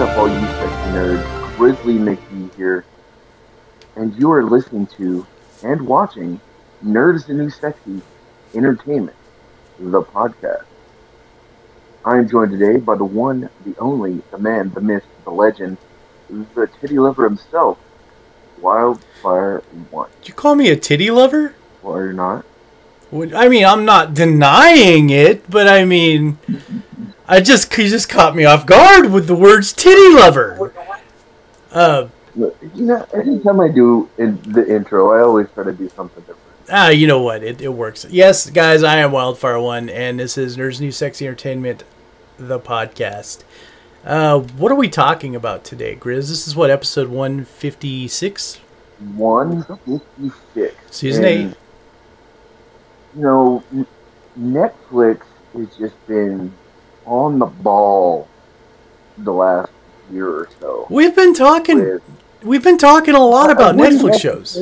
up, all you sexy nerds? Grizzly Mickey here, and you are listening to and watching Nerds the New Sexy Entertainment, the podcast. I am joined today by the one, the only, the man, the myth, the legend, the titty lover himself, Wyldfyre One. Did you call me a titty lover? Or you're not? Would- I mean, I'm not denying it, but I mean, I just you just caught me off guard with the words titty lover. Uh, You know, every time I do in the intro, I always try to do something different. ah, you know what? It, it works. Yes, guys, I am Wyldfyre One, and this is Nerds New Sexy Entertainment, the podcast. Uh, what are we talking about today, Grizz? This is what episode 156, 156. season And, eight. You know, Netflix has just been on the ball the last year or so. We've been talking. with- We've been talking a lot uh, about Netflix shows.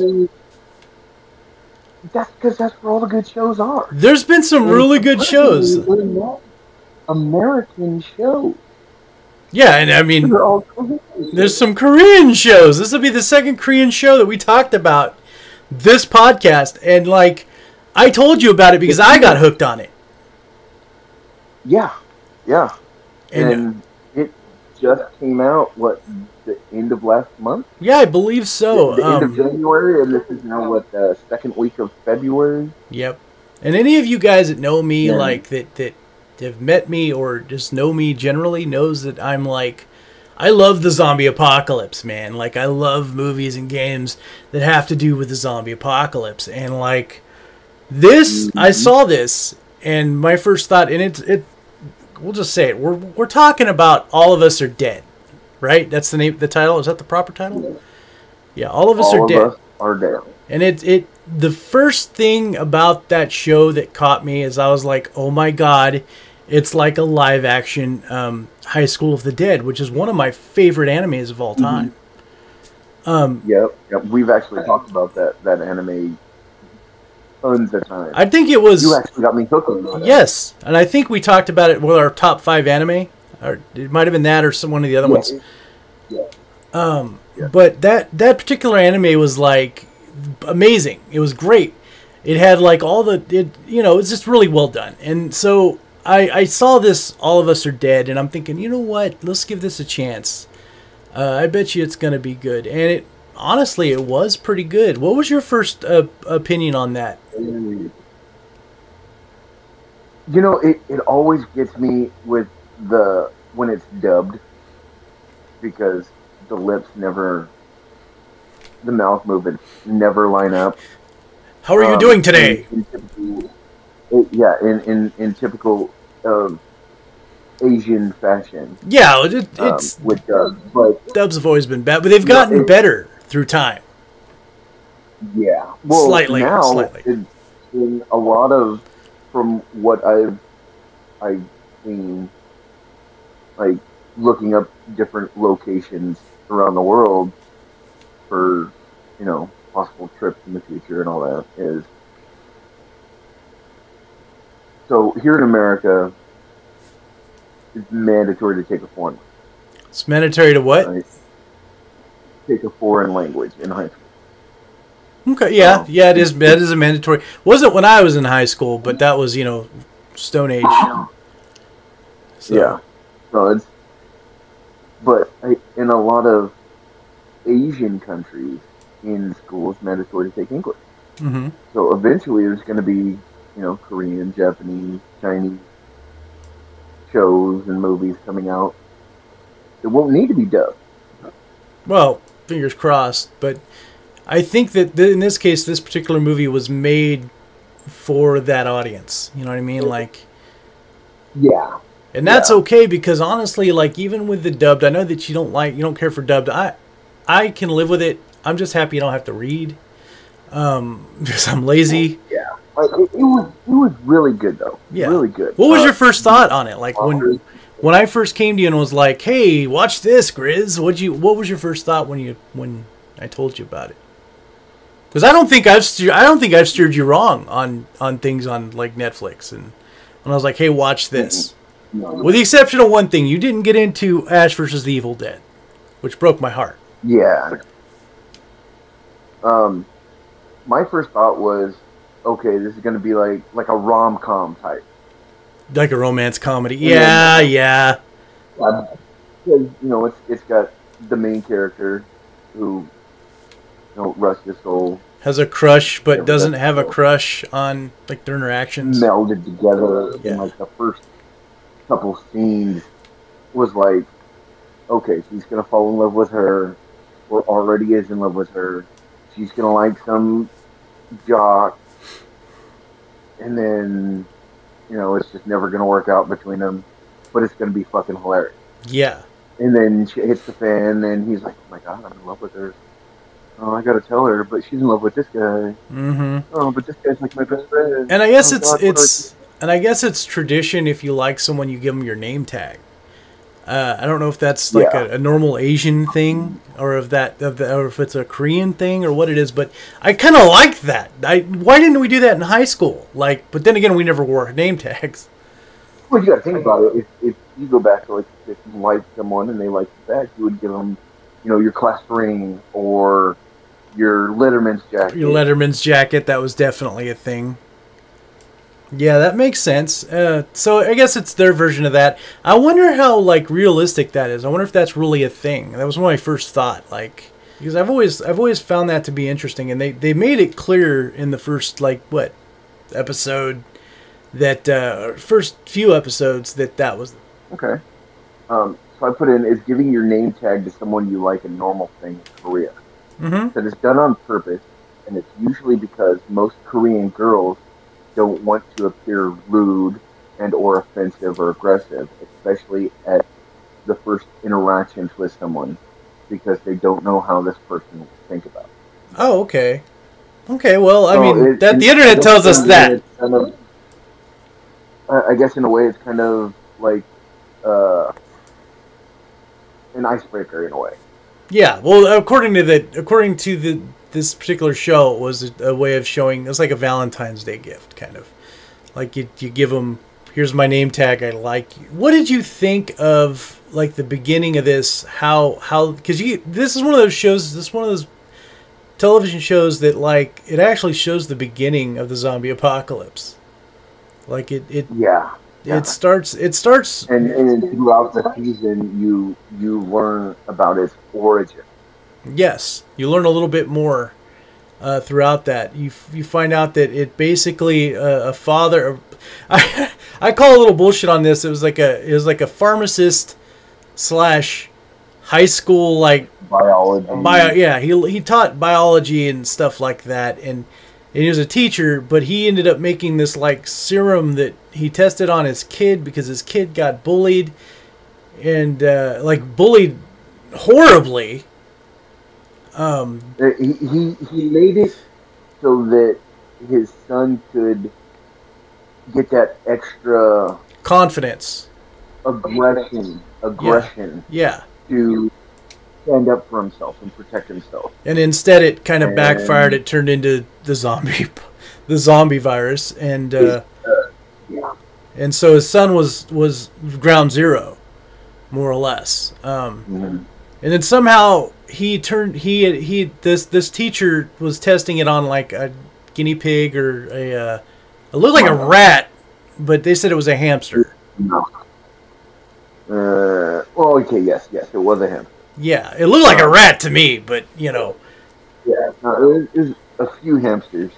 That's because that's where all the good shows are. There's been some really good shows. American shows. Yeah, and I mean, They're all Korean There's some Korean shows. This will be the second Korean show that we talked about this podcast, and like I told you about it because I got hooked on it. Yeah, yeah. And, And it just came out, what, the end of last month? yeah, I believe so. the end of Um, January, and this is now, what, the second week of February? yep. And any of you guys that know me, Yeah. like that that have met me or just know me generally, knows that I'm like. I love the zombie apocalypse, man. Like I love movies and games that have to do with the zombie apocalypse. And like this, I saw this and my first thought and it's it we'll just say it. We're we're talking about all of us are dead. Right? That's the name the title. Is that the proper title? Yeah, all of us All are of dead. us are down. And it it the first thing about that show that caught me is I was like, "Oh my god, it's like a live action um, High School of the Dead, which is one of my favorite animes of all Mm-hmm. time." Um, Yep, yep. We've actually talked about that, that anime tons of times. I think it was you actually got me hooked on that. yes, and I think we talked about it with our top five anime, or it might have been that or some one of the other Yeah, ones. yeah. Um, Yeah. but that that particular anime was like amazing. It was great. It had like all the it you know it's just really well done. And so I I saw this All of Us Are Dead, and I'm thinking you know what let's give this a chance. Uh, I bet you it's gonna be good. And it honestly it was pretty good. What was your first uh, opinion on that? You know, it, it always gets me with the when it's dubbed because the lips never, the mouth movements never line up. How are you Um, doing today? In, in typical, yeah, in, in, in typical um, Asian fashion. Yeah, it, Um, it's with dubs, but dubs have always been bad, but they've Yeah, gotten it- better through time. Yeah, well, Slightly, now slightly. In, in a lot of from what I've I've seen, like looking up different locations around the world for you know possible trips in the future and all that is. So here in America, it's mandatory to take a foreign It's mandatory to what? right? take a foreign language in high school. Okay, yeah, Oh. yeah, it is. That is a mandatory. Wasn't when I was in high school, but that was you know, Stone Age. So, Yeah. So it's, but I, in a lot of Asian countries, in schools, mandatory to take English. hmm So eventually, there's going to be, you know, Korean, Japanese, Chinese shows and movies coming out. It won't need to be dubbed. Well, fingers crossed. But I think that th- in this case, this particular movie was made for that audience. You know what I mean? Like, Yeah. and that's Yeah. okay because honestly, like even with the dubbed, I know that you don't like, you don't care for dubbed. I, I can live with it. I'm just happy you don't have to read, um, because I'm lazy. Yeah. Like, it, it was it was really good though. Yeah. Really good. What was Uh, your first thought on it? Like when when I first came to you and was like, "Hey, watch this, Grizz." What you What was your first thought when you when I told you about it? Because I don't think I've steer, I don't think I've steered you wrong on on things on like Netflix and when I was like, "Hey, watch this." No. With the exception of one thing, you didn't get into Ash versus the Evil Dead, which broke my heart. Yeah. Um, my first thought was, okay, this is gonna be like like a rom com type. Like a romance comedy. Yeah, yeah. Because you know, it's it's got the main character who, you know, rest his soul, Has a crush, but doesn't have a crush on like their interactions. melded together Yeah. in like the first couple scenes was like, okay, she's gonna fall in love with her, or already is in love with her. She's gonna like some jock, and then you know it's just never gonna work out between them. But it's gonna be fucking hilarious. Yeah. And then she hits the fan, and he's like, "Oh my god, I'm in love with her." Oh, I gotta tell her, but she's in love with this guy. Mm-hmm. Oh, but this guy's like my best friend. And I guess Oh, it's God, what do I it's and I guess it's tradition if you like someone, you give them your name tag. Uh, I don't know if that's like Yeah. a, a normal Asian thing, or if that, of the, or if it's a Korean thing, or what it is. But I kind of like that. I why didn't we do that in high school? Like, but then again, we never wore name tags. Well, you got to think about it. If, if you go back to like if you like someone and they like you back, you would give them, you know, your class ring or your Letterman's jacket. Your Letterman's jacket, that was definitely a thing. Yeah, that makes sense. Uh, so I guess it's their version of that. I wonder how like realistic that is. I wonder if that's really a thing. That was my first thought. Like because I've always I've always found that to be interesting, and they they made it clear in the first like what episode that uh, first few episodes that that was Okay. Um, so I put in is giving your name tag to someone you like a normal thing in Korea. Mm-hmm. That is done on purpose, and it's usually because most Korean girls don't want to appear rude and or offensive or aggressive, especially at the first interactions with someone, because they don't know how this person will think about. it. Oh, okay. Okay, well, I So mean, it- that it- the internet tells us in a way that. Kind of, I I guess in a way, it's kind of like uh, an icebreaker in a way. Yeah, well, according to the according to the this particular show, it was a, a way of showing. It was like a Valentine's Day gift, kind of. Like you, you give them, here's my name tag. I like you. What did you think of like the beginning of this? How how because you this is one of those shows. This is one of those television shows that like it actually shows the beginning of the zombie apocalypse. Like it it Yeah. Yeah. it starts it starts and and throughout the season, you you learn about its origin. Yes, you learn a little bit more uh, throughout that. You you find out that it basically uh, a father. I I call a little bullshit on this. It was like a it was like a pharmacist slash high school like Biology. bio. Yeah, he he taught biology and stuff like that, and. And he was a teacher, but he ended up making this like serum that he tested on his kid because his kid got bullied, and uh, like bullied horribly. Um, Uh, He, he he made it so that his son could get that extra confidence. aggression aggression Yeah. to stand up for himself and protect himself. And instead, it kind of And- backfired. It turned into the zombie, the zombie virus, and uh, Yeah. and so his son was was ground zero, more or less. Um, Mhm. and then somehow he turned he he this this teacher was testing it on like a guinea pig or a uh, it looked like a rat, but they said it was a hamster. No. Uh, well, okay, yes, yes, it was a him. Yeah, it looked like a rat to me, but you know, Yeah, no, it, was, it was a few hamsters.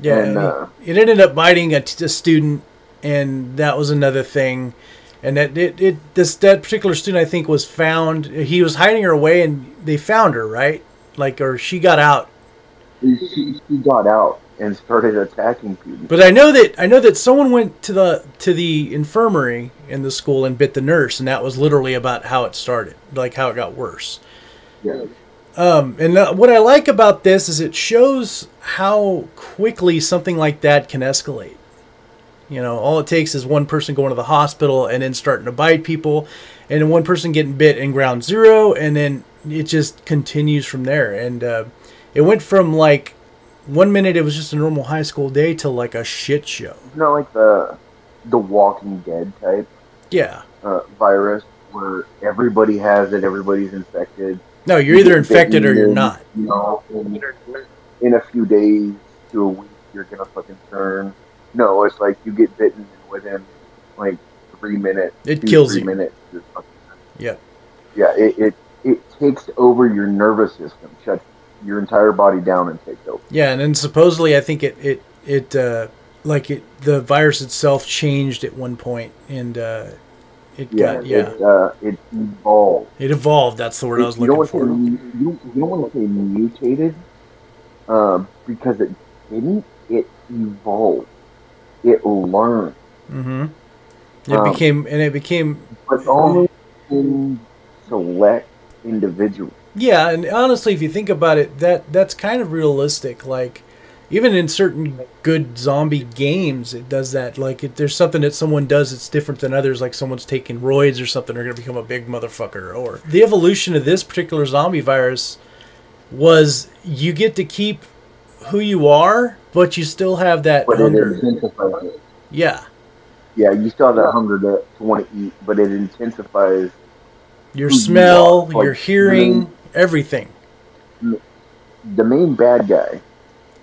Yeah, And, uh, it ended up biting a, t- a student, and that was another thing. And that it, it this that particular student I think was found. He was hiding her away, and they found her right, like or she got out. She, she got out and started attacking people. But I know that I know that someone went to the to the infirmary in the school and bit the nurse, and that was literally about how it started, like how it got worse. Yeah. Um, and uh, what I like about this is it shows how quickly something like that can escalate. You know, all it takes is one person going to the hospital and then starting to bite people, and then one person getting bit in ground zero, and then it just continues from there. And uh, it went from like one minute it was just a normal high school day to like a shit show. Not like the the Walking Dead type. Yeah. uh, virus where everybody has it, everybody's infected. No, you're You either infected or you're in, not. You know, in, in a few days to a week, you're gonna fucking turn. No, it's like you get bitten within like three minutes. It two, kills three you. Minutes, you're fucking Yep. yeah, it, it it takes over your nervous system, shuts your entire body down and takes over. Yeah, and then supposedly I think it it it uh, like it the virus itself changed at one point and uh, it Yeah, got yeah it, uh, it evolved. it evolved. That's the word I was looking for. say, you, you don't want to say mutated, uh, because it didn't. It evolved. It learned, Mm-hmm. It Um, became and it became but only in select individuals. Yeah, and honestly, if you think about it, that that's kind of realistic. Like, even in certain good zombie games, it does that. Like, if there's something that someone does that's different than others, like someone's taking roids or something, they're gonna become a big motherfucker. Or the evolution of this particular zombie virus was you get to keep who you are, but you still have that But hunger. Yeah, Yeah, you still have that hunger to, to want to eat, but it intensifies. your you smell, like, your hearing, everything. The main bad guy,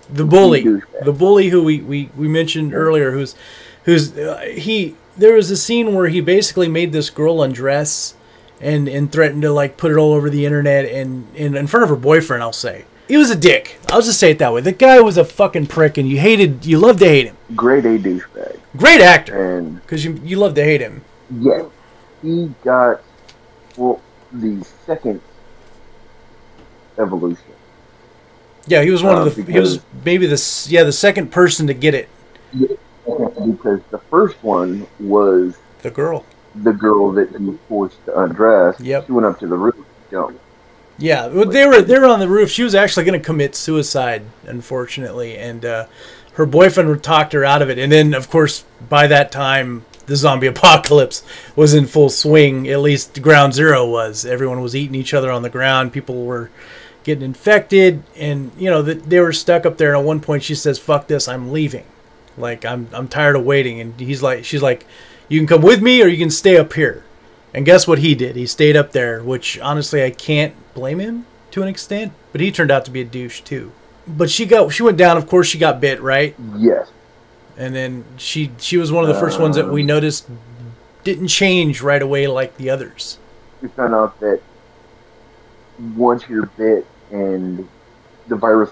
the bully, the bully who we, we, we mentioned earlier, who's who's uh, he. There was a scene where he basically made this girl undress and and threatened to like put it all over the internet and, and in front of her boyfriend. I'll say he was a dick. I'll just say it that way. The guy was a fucking prick, and you hated, you loved to hate him. grade A douchebag, Great actor, because you you love to hate him. yes, he got well the second evolution. Yeah, he was one Uh, of the. He was maybe the yeah the second person to get it. because the first one was The girl. the girl that he forced to undress. Yep. She went up to the roof. Jumped. Yeah, they were they were on the roof. She was actually going to commit suicide, unfortunately, and uh, her boyfriend talked her out of it. And then, of course, by that time, the zombie apocalypse was in full swing. At least Ground Zero was. Everyone was eating each other on the ground. People were getting infected, and you know that they were stuck up there. And at one point, she says, "Fuck this, I'm leaving. Like I'm I'm tired of waiting." And he's like, she's like, "You can come with me, or you can stay up here." And guess what he did? He stayed up there, which honestly I can't blame him to an extent, but he turned out to be a douche too. But she got she went down, of course she got bit, right? Yes. And then she she was one of the first ones that we noticed didn't change right away like the others. We found out that once you're bit and the virus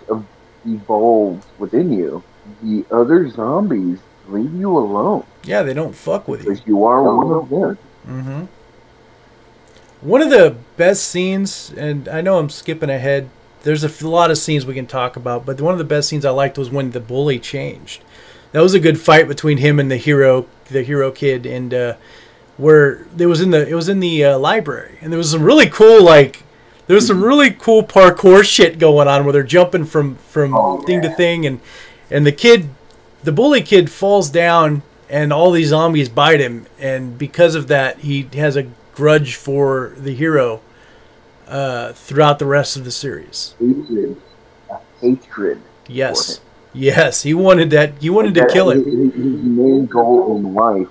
evolves within you, the other zombies leave you alone Yeah, they don't fuck with you. because you are one of them. Mm-hmm. One of the best scenes, and I know I'm skipping ahead. There's a lot of scenes we can talk about, but one of the best scenes I liked was when the bully changed. That was a good fight between him and the hero, the hero kid, and uh, where it was in the it was in the uh, library, and there was some really cool like there was some really cool parkour shit going on where they're jumping from from Oh, thing to thing, and and the kid, the bully kid, falls down, and all these zombies bite him, and because of that, he has a grudge for the hero uh, throughout the rest of the series. Hatred. A hatred. Yes, yes, he wanted that. He wanted to kill him. his main goal in life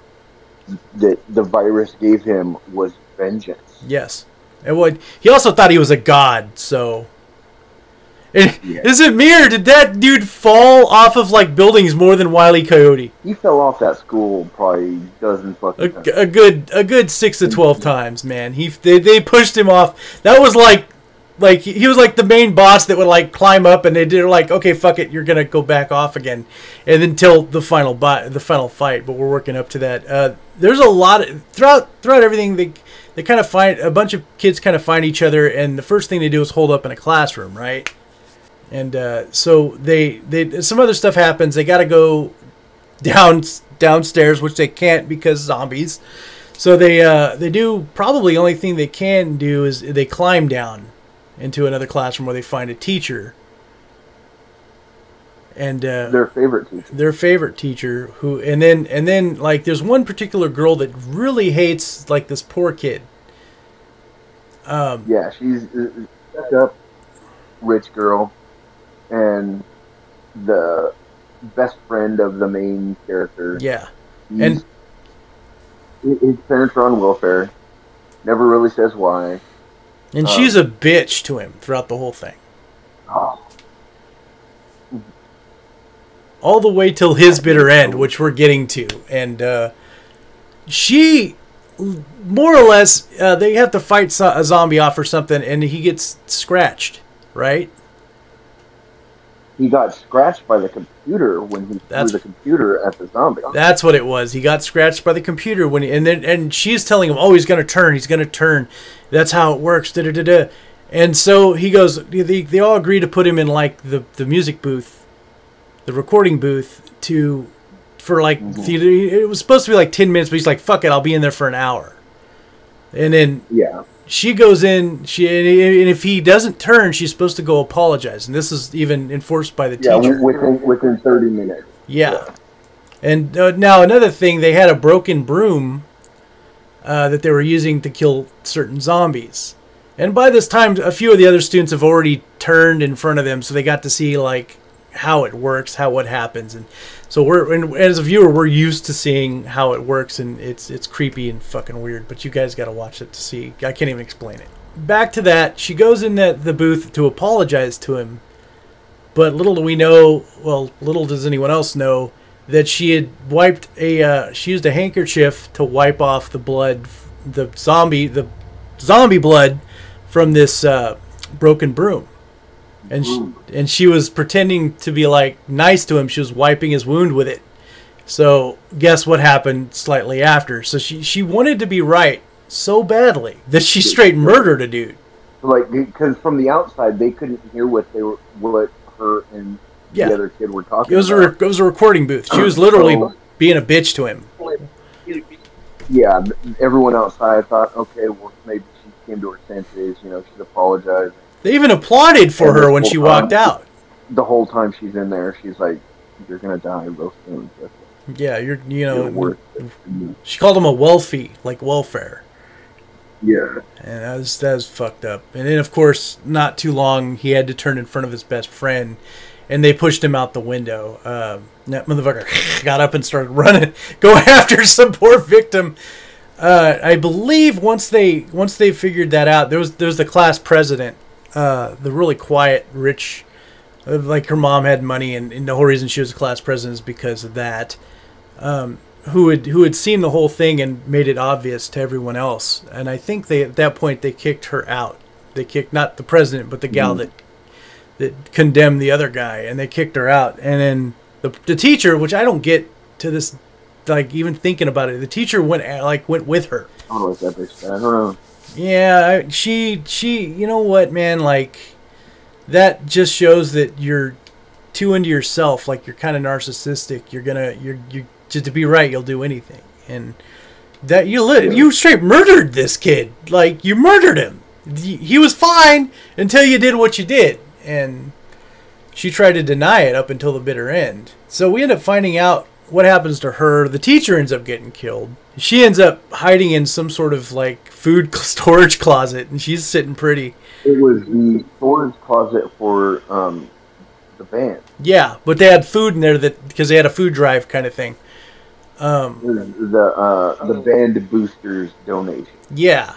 that the virus gave him was vengeance. Yes, and what he also thought he was a god. So, And Yeah. is it me or did that dude fall off of like buildings more than Wiley Coyote? He fell off that school probably dozens fucking A, times. a good a good six to twelve times, man. He they, they pushed him off. That was like like he was like the main boss that would like climb up and they did like okay fuck it you're gonna go back off again. And then till the final bi- the final fight but we're working up to that. Uh, there's a lot of, throughout throughout everything they they kind of find a bunch of kids kind of find each other and the first thing they do is hold up in a classroom right? And uh, so they they some other stuff happens. They got to go down downstairs which they can't because zombies. So they uh, they do probably the only thing they can do is they climb down into another classroom where they find a teacher and uh, Their favorite teacher. their favorite teacher who and then and then like there's one particular girl that really hates like this poor kid um, Yeah, she's a stuck up rich girl, and the best friend of the main character. yeah and- his parents are on welfare. Never really says why. And Um, she's a bitch to him throughout the whole thing. Oh, all the way till his bitter end, which we're getting to. And uh, she, more or less, uh, they have to fight a zombie off or something, and he gets scratched, right? He got scratched by the computer when he That's- threw the computer at the zombie. That's what it was. He got scratched by the computer when, he, and then and she's telling him, "Oh, he's gonna turn. He's gonna turn. That's how it works." Da da da da. And so he goes. They, they all agree to put him in like the the music booth, the recording booth to for like mm-hmm. theater. It was supposed to be like ten minutes, but he's like, "Fuck it, I'll be in there for an hour." And then Yeah, she goes in. She and if he doesn't turn, she's supposed to go apologize. And this is even enforced by the yeah, teacher. within within thirty minutes. Yeah. And uh, now another thing, they had a broken broom uh, that they were using to kill certain zombies. And by this time, a few of the other students have already turned in front of them, so they got to see like how it works, how what happens, and so we're and as a viewer, we're used to seeing how it works, and it's it's creepy and fucking weird. But you guys got to watch it to see. I can't even explain it. Back to that, she goes in the, the booth to apologize to him, but little do we know, well, little does anyone else know, that she had wiped a, uh, she used a handkerchief to wipe off the blood, the zombie, the zombie blood from this uh, broken broom. And she, and she was pretending to be like nice to him. She was wiping his wound with it. So guess what happened slightly after? So she she wanted to be right so badly that she straight murdered a dude. Like because from the outside they couldn't hear what they were what her and Yeah. the other kid were talking It was a about. re- it was a recording booth. She was literally So- being a bitch to him. yeah, everyone outside thought, okay, well maybe she came to her senses. You know, she's apologized. They even applauded for And her when she time- walked out. The whole time she's in there, she's like, "You're gonna die real soon." Yeah, you're you know she called him a wealthy like welfare, Yeah. and that was that was fucked up. And then of course, not too long, he had to turn in front of his best friend, and they pushed him out the window. Um, that motherfucker got up and started running, go after some poor victim. Uh, I believe once they once they figured that out, there was there was the class president, uh, the really quiet, rich, uh, like her mom had money, and, and the whole reason she was a class president is because of that. Um, who had who had seen the whole thing and made it obvious to everyone else, and I think they at that point they kicked her out. They kicked not the president, but the gal that that condemned the other guy, and they kicked her out. And then the the teacher, which I don't get to this, like even thinking about it, the teacher went like went with her. I don't know Yeah, she she you know what, man, like that just shows that you're too into yourself, like you're kind of narcissistic. You're gonna you're you just to be right, you'll do anything. And that you lit you straight murdered this kid. Like you murdered him. He was fine until you did what you did. And she tried to deny it up until the bitter end. So we end up finding out what happens to her. The teacher ends up getting killed. She ends up hiding in some sort of like food storage closet, and she's sitting pretty. It was the storage closet for um, the band. Yeah, but they had food in there that because they had a food drive kind of thing. Um, the uh, the band boosters donation. yeah,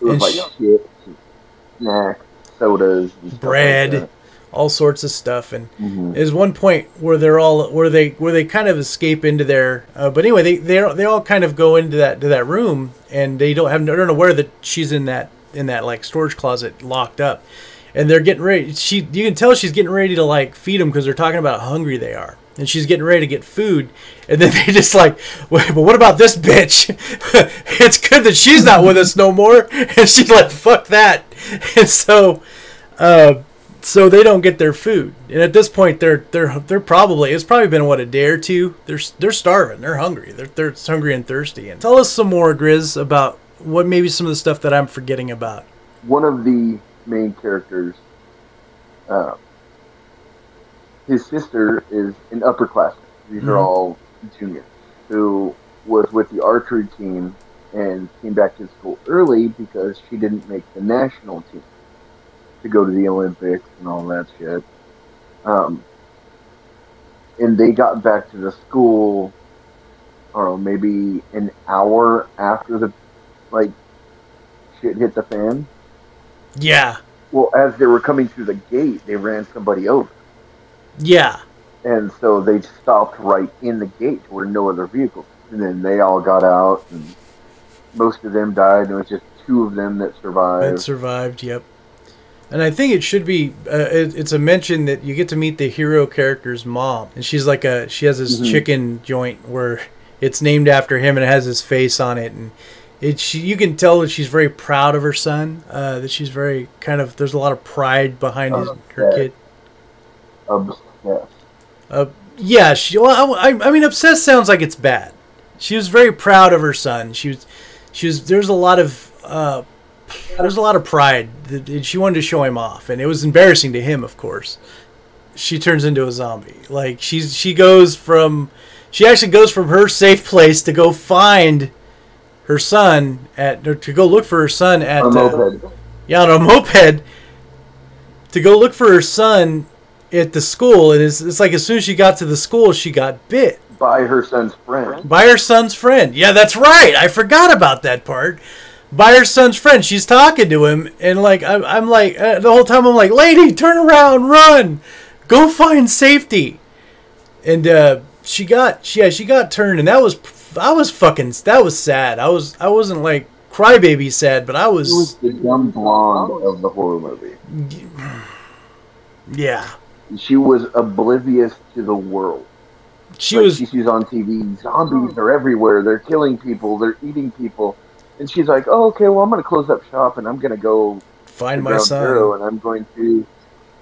It was And like sh- chips, snacks, sodas, bread, Like all sorts of stuff, and. Mhm. There's one point where they're all where they where they kind of escape into their. Uh, but anyway, they they they all kind of go into that to that room, and they don't have don't aware that she's in that in that like storage closet locked up, and they're getting ready. She you can tell she's getting ready to like feed them because they're talking about how hungry they are. And she's getting ready to get food, and then they just like, Wait, but what about this bitch? it's good that she's not with us no more. And she's like, fuck that. And so, uh, so they don't get their food. And at this point, they're they're they're probably it's probably been what a day or two. They're they're starving. They're hungry. They're they're hungry and thirsty. And tell us some more, Grizz, about what maybe some of the stuff that I'm forgetting about. One of the main characters, uh, his sister is an upperclassman. These are Mhm. all juniors who was with the archery team and came back to school early because she didn't make the national team to go to the Olympics and all that shit. Um, and they got back to the school I don't know, maybe an hour after the like shit hit the fan. Yeah. Well, as they were coming through the gate, they ran somebody over, Yeah. and so they stopped right in the gate where no other vehicles. And then they all got out, and most of them died. And it was just two of them that survived. It survived. Yep. And I think it should be. Uh, it, it's a mention that you get to meet the hero character's mom, and she's like a. She has this Mhm. chicken joint where it's named after him and it has his face on it, and it. She, you can tell that she's very proud of her son. Uh, that she's very kind of. There's a lot of pride behind his, her kid. Obsessed. Uh, yeah, she. Well, I, I mean, obsessed sounds like it's bad. She was very proud of her son. She was, she was. There's a lot of, uh, there's a lot of pride. She wanted to show him off, and it was embarrassing to him, of course. She turns into a zombie. Like she's, she goes from, she actually goes from her safe place to go find her son at, or to go look for her son at, a uh, yeah, on a moped to go look for her son at the school. And it's, it's like as soon as she got to the school, she got bit by her son's friend. by her son's friend. Yeah, that's right. I forgot about that part. By her son's friend, she's talking to him, and like I'm, I'm like uh, the whole time I'm like, "Lady, turn around, run, go find safety." And uh, she got, she, yeah, she got turned, and that was, I was fucking, that was sad. I was, I wasn't like crybaby sad, but I She was the dumb blonde of the horror movie. yeah. She was oblivious to the world. She Like, was She sees on TV, zombies are everywhere. They're killing people. They're eating people. And she's like, "Oh, okay. Well, I'm going to close up shop and I'm going to go find to my son. Zero and I'm going to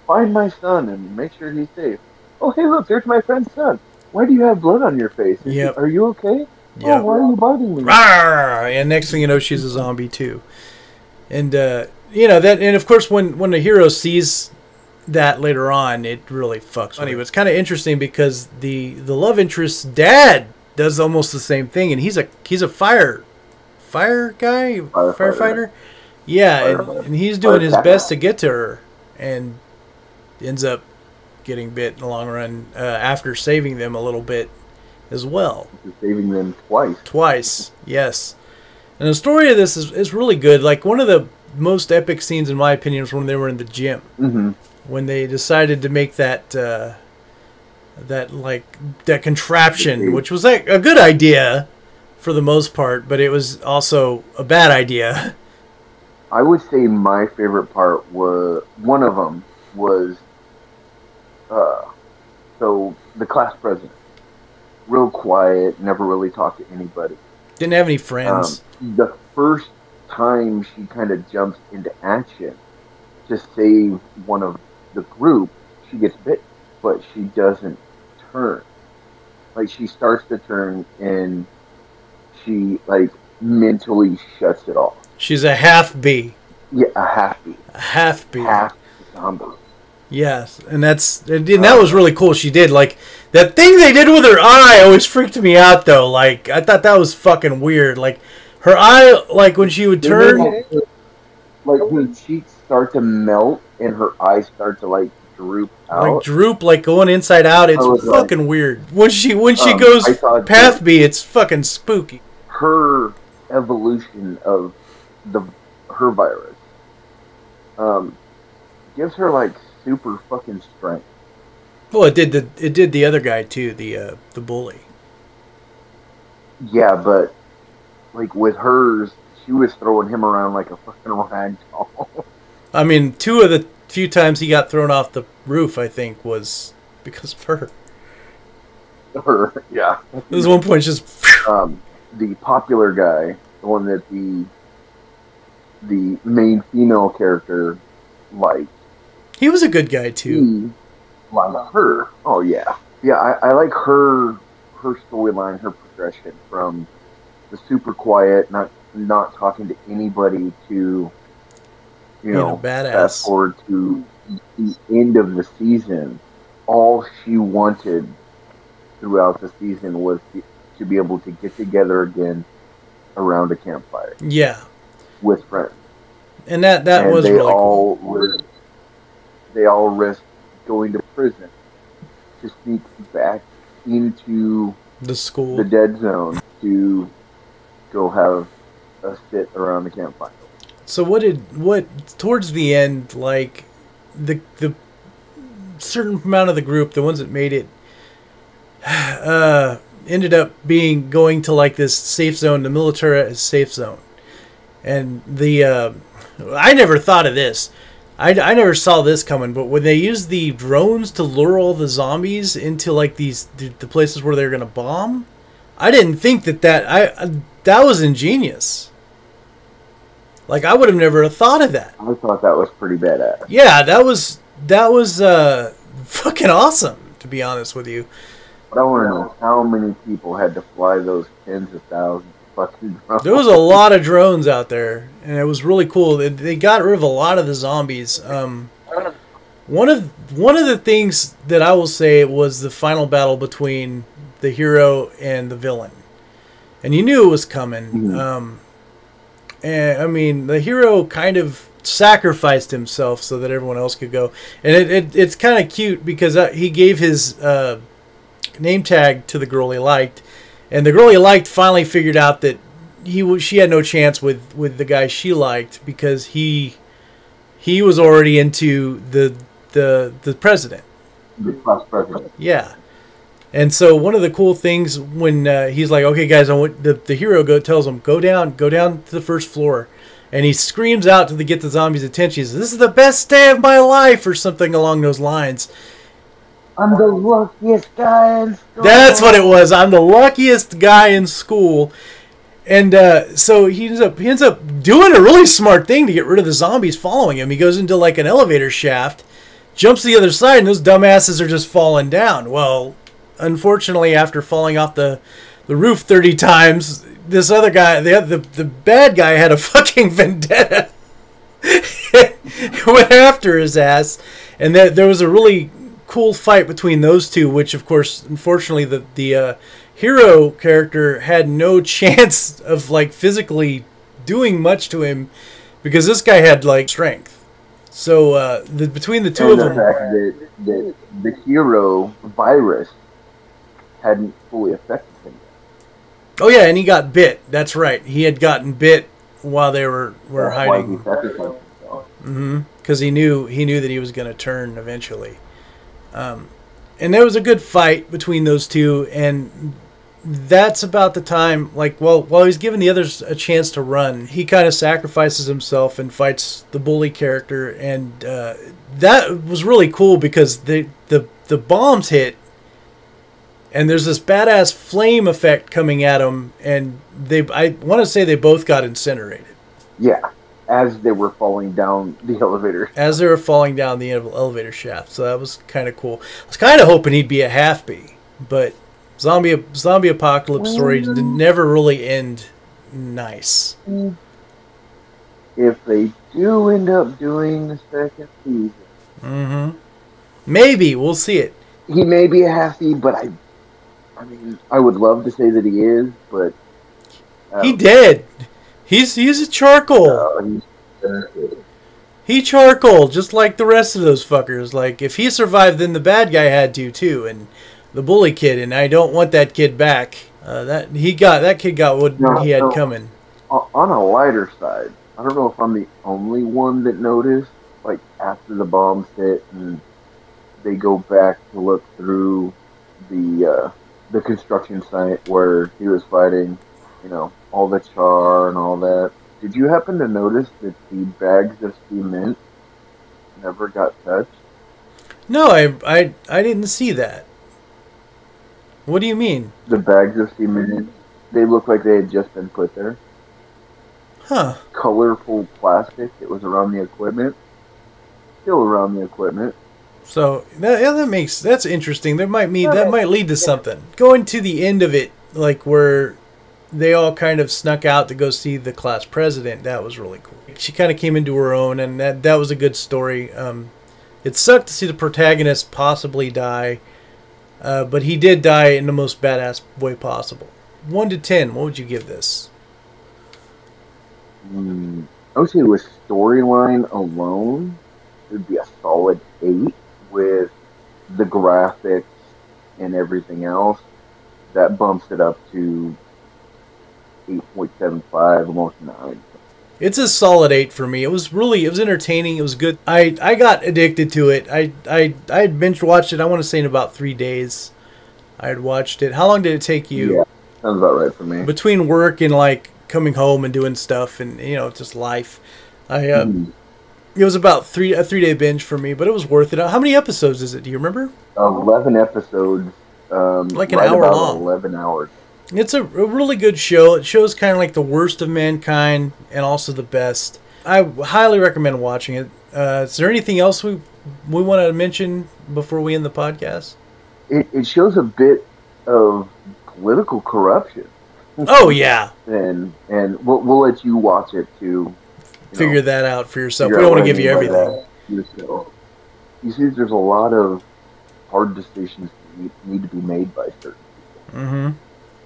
find my son and make sure he's safe." Oh, hey, look, there's my friend's son. Why do you have blood on your face? Is Yep. he- are you okay? Yeah. Oh, why are you biting me? Rawr! And next thing you know, she's a zombie too. And uh, you know that, and of course, when when the hero sees that later on, it really fucks. Funny, but it's kind of interesting because the the love interest's dad does almost the same thing, and he's a he's a fire fire guy, Firefighter. firefighter. Yeah, and, Firefighter. and he's doing his best to get to her, and ends up getting bit in the long run uh, after saving them a little bit as well saving them twice. twice. Yes, and the story of this is, is really good. Like one of the most epic scenes, in my opinion, was when they were in the gym Mm-hmm. when they decided to make that uh, that like that contraption, which was like a good idea for the most part, but it was also a bad idea. I would say my favorite part was one of them was uh, so the class president, real quiet, never really talked to anybody. Didn't have any friends. Um, the first time she kind of jumps into action to save one of the group, she gets bit, but she doesn't turn. Like she starts to turn and she like mentally shuts it off. She's a halfbie, Yeah, a halfbie, a halfbie. half zombie. Yes, and that's and that was really cool. She did like that thing they did with her eye. Always freaked me out though. Like I thought that was fucking weird. Like her eye, like when she would turn. like her cheeks start to melt and her eyes start to like droop Like out. droop, like going inside out. It's was like- fucking weird. When she when she Um, goes halfbie, it's fucking spooky. Her evolution of the her virus um, gives her like super fucking strength. Well, it did the it did the other guy too. The uh, the bully. Yeah, but like with hers, she was throwing him around like a fucking rag doll. I mean, two of the few times he got thrown off the roof, I think, was because of her. her, yeah. There was one point just um, the popular guy, the one that the the main female character liked. he was a good guy too. He liked her. Oh yeah, yeah. I, I like her her storyline, her progression from the super quiet, not not talking to anybody to you know badass. fast forward to the end of the season. All she wanted throughout the season was to, to be able to get together again around a campfire Yeah, with friends. and that that and was they really cool. all risked, they all risked going to prison to sneak back into The school. the dead zone to go have a sit around the campfire. So what did what towards the end like the the certain amount of the group, the ones that made it, uh, ended up being going to like this safe zone, the military safe zone, and the uh, I never thought of this. I, I never saw this coming, but when they used the drones to lure all the zombies into like these the, the places where they're gonna bomb, I didn't think that that I, I that was ingenious. Like I would have never thought of that. I thought that was pretty badass. Yeah, that was that was uh fucking awesome to be honest with you. But I want to know how many people had to fly those tens of thousands of fucking drones. There was a lot of drones out there, and it was really cool. They, they got rid of a lot of the zombies. Um, one of one of the things that I will say was the final battle between the hero and the villain, and you knew it was coming. Mhm. Um, and I mean, the hero kind of sacrificed himself so that everyone else could go, and it, it it's kind of cute because uh, he gave his uh, name tag to the girl he liked, and the girl he liked finally figured out that he was she had no chance with with the guy she liked because he he was already into the the the president. the president. Yeah. And so one of the cool things when uh, he's like, "Okay, guys, I want the the hero go tells him go down, go down to the first floor," and he screams out to the, get the zombies' attention. He says, "This is the best day of my life," or something along those lines. I'm the luckiest guy in school. That's what it was. I'm the luckiest guy in school. And uh, so he ends up he ends up doing a really smart thing to get rid of the zombies following him. He goes into like an elevator shaft, jumps to the other side, and those dumbasses are just falling down. Well, unfortunately, after falling off the the roof thirty times, this other guy, the the, the bad guy, had a fucking vendetta. went after his ass, and there, there was a really cool fight between those two. Which, of course, unfortunately, the the uh, hero character had no chance of like physically doing much to him because this guy had like strength. So uh, the, between the two and of the them, fact that, that the hero virus hadn't fully affected him. oh yeah, and he got bit. That's right, he had gotten bit while they were were That's hiding. he. Mm-hmm. Because he knew he knew that he was going to turn eventually. Um, and there was a good fight between those two, and that's about the time. Like, well, while he's giving the others a chance to run, he kind of sacrifices himself and fights the bully character, and uh, that was really cool because the the the bombs hit. And there's this badass flame effect coming at him, and they I want to say they both got incinerated. Yeah, as they were falling down the elevator. as they were falling down the elevator shaft. So that was kind of cool. I was kind of hoping he'd be a halfbie, but zombie zombie apocalypse stories did never really end nice. If they do end up doing the second season, hmm Maybe we'll see it. he may be a halfbie, but I, I mean, I would love to say that he is, but uh, He did. He's he's a charcoal. uh, he's- He charcoal just like the rest of those fuckers. Like if he survived, then the bad guy had to too, and the bully kid. And I don't want that kid back. Uh, that he got that kid got what No, he had no. coming. on a lighter side, I don't know if I'm the only one that noticed, like after the bombs hit and they go back to look through the uh, the construction site where he was fighting, you know, all the char and all that. Did you happen to notice that the bags of cement never got touched? No, I I I didn't see that. What do you mean? The bags of cement, they look like they had just been put there. Huh? Colorful plastic that was around the equipment, still around the equipment. So that yeah, that makes that's interesting. That might mean that might lead to something. Going to the end of it, like where they all kind of snuck out to go see the class president. That was really cool. She kind of came into her own, and that that was a good story. Um, it sucked to see the protagonist possibly die, uh, but he did die in the most badass way possible. One to ten, what would you give this? Mm, I would say with storyline alone, it would be a solid eight. With the graphics and everything else, that bumps it up to 8.75, almost 9. It's a solid eight for me. It was really, it was entertaining. It was good. I, I got addicted to it. I, I, I had binge watched it. I want to say in about three days. I had watched it. How long did it take you? Yeah, sounds about right for me. Between work and like coming home and doing stuff and you know just life. I uh, Mhm. it was about three a three day binge for me, but it was worth it. How many episodes is it? Do you remember? 11 episodes. Um, Like an right hour long. 11 hours. It's a, a really good show. It shows kind of like the worst of mankind and also the best. I highly recommend watching it. Uh, is there anything else we we want to mention before we end the podcast? It, it shows a bit of political corruption. Oh yeah, and and we'll, we'll let you watch it to figure know, that out for yourself. We don't want to give you I mean by everything. yourself. You see, there's a lot of hard decisions that need, need to be made by certain people, hmm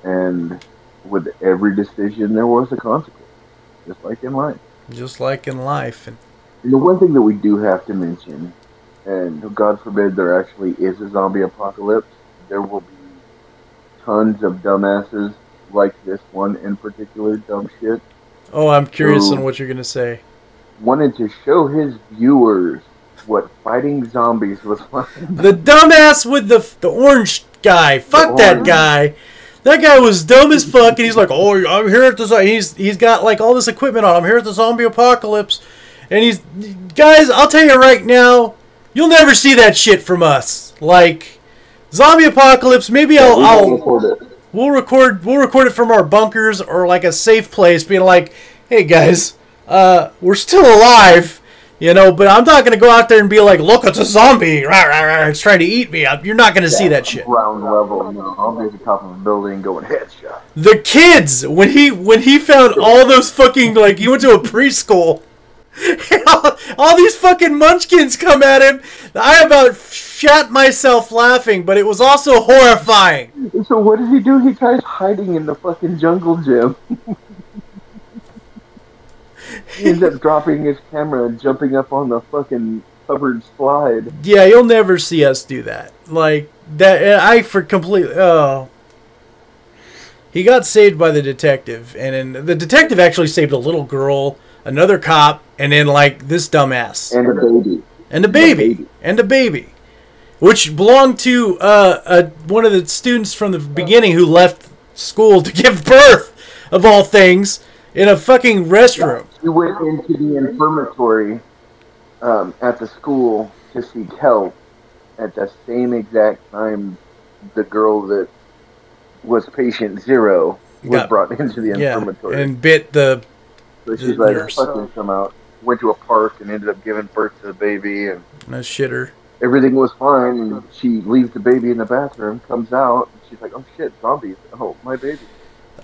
and with every decision, there was a consequence, just like in life. Just like in life, and the one thing that we do have to mention, and God forbid there actually is a zombie apocalypse, there will be tons of dumbasses like this one in particular, dumb shit, oh, I'm curious on what you're gonna say. wanted to show his viewers what fighting zombies was like. The dumbass with the the orange guy. Fuck that orange. guy. That guy was dumb as fuck, and he's like, "Oh, I'm here at the zo-" he's he's got like all this equipment on. I'm here at the zombie apocalypse, and he's guys. I'll tell you right now, you'll never see that shit from us. Like zombie apocalypse. Maybe I'll, We I'll record it. we'll record we'll record it from our bunkers or like a safe place being like hey guys uh we're still alive you know but i'm not gonna go out there and be like look it's a zombie rah, rah, rah, it's trying to eat me you're not gonna see that shit Ground level, no. I'll be at the top of a building going headshot. the kids when he when he found all those fucking like he went to a preschool all, all these fucking munchkins come at him i about shat myself laughing but it was also horrifying So what does he do? He tries hiding in the fucking jungle gym. he ends up dropping his camera and jumping up on the fucking covered slide. Yeah, you'll never see us do that. Like that, I for completely. Oh, he got saved by the detective, and then the detective actually saved a little girl, another cop, and then like this dumbass And a baby. and a baby baby. and a baby, which belonged to uh, uh one of the students from the beginning who left school to give birth, of all things, in a fucking restroom. He went into the infirmary um, at the school to seek help at the same exact time the girl that was patient zero was Got- brought into the Yeah, infirmary. and bit the so the she's like, nurse. fucking come out. Went to a park and ended up giving birth to the baby, and no shitter. everything was fine. And she leaves the baby in the bathroom, comes out, and she's like, oh shit, zombies. Oh, my baby.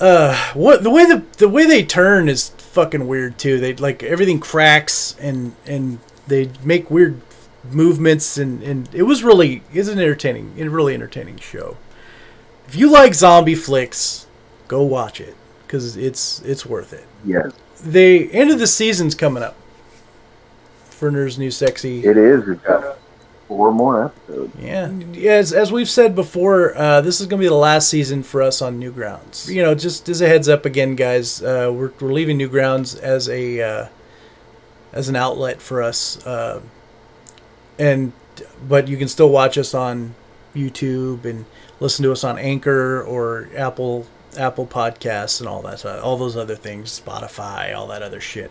Uh what the way the the way they turn is fucking weird too. They like everything cracks and and they make weird movements and and it was really is an entertaining a really entertaining show. If you like zombie flicks go watch it because it's it's worth it. Yes, the end of the season's coming up for New Sexy. It is. Got four more episodes. Yeah, as as we've said before, uh, this is going to be the last season for us on Newgrounds. You know, just as a heads up again, guys, uh, we're we're leaving Newgrounds as a uh, as an outlet for us, uh, and but you can still watch us on YouTube and listen to us on Anchor or Apple Apple Podcasts and all that, uh, all those other things, Spotify, all that other shit.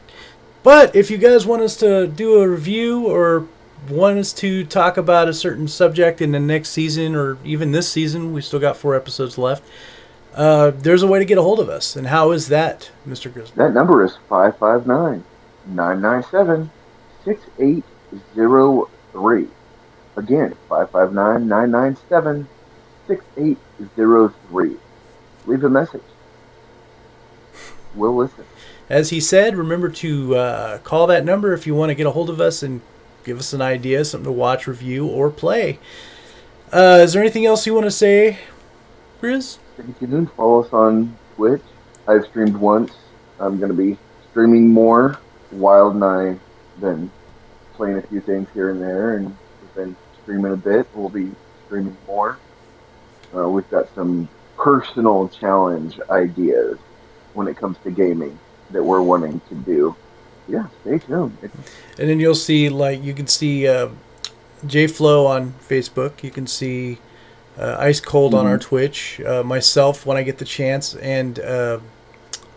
But if you guys want us to do a review or want us to talk about a certain subject in the next season or even this season, we still got four episodes left. Uh, there's a way to get a hold of us. And how is that, Mr. Grizzly? That number is 559 997 6803. Again, 559 997 6803. Leave a message. We'll listen. As he said, remember to uh, call that number if you want to get a hold of us and give us an idea, something to watch, review, or play. Uh, is there anything else you want to say? Stay tuned. Follow us on Twitch. I've streamed once. I'm going to be streaming more. Wyld and I been playing a few things here and there, and we've been streaming a bit. We'll be streaming more. Uh, we've got some personal challenge ideas when it comes to gaming that we're wanting to do. Yeah, stay tuned. And then you'll see like you can see uh, J Flow on Facebook. You can see uh, Ice Cold on our Twitch. Uh, myself when I get the chance, and uh,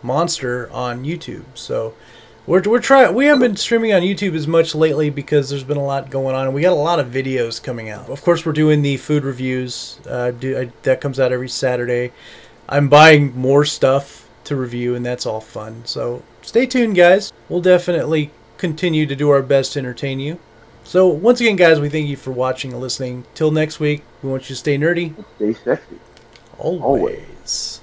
Monster on YouTube. So we're we're trying. We haven't been streaming on YouTube as much lately because there's been a lot going on, and we got a lot of videos coming out. Of course, we're doing the food reviews. Uh, do I, that comes out every Saturday. I'm buying more stuff to review, and that's all fun. So stay tuned, guys. We'll definitely continue to do our best to entertain you. So once again, guys, we thank you for watching and listening. Till next week, we want you to stay nerdy. Stay sexy. Always. Always.